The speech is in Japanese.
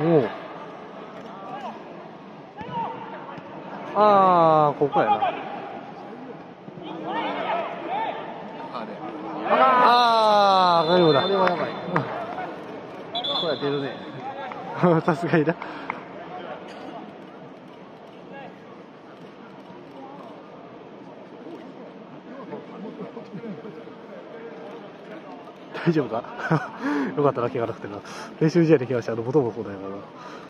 おおああここやな。ああ大丈夫だ。あれはやばい。これは出るね。さすがにな大丈夫か？よかったな怪我なくてな練習試合できました。あのボトボトだよな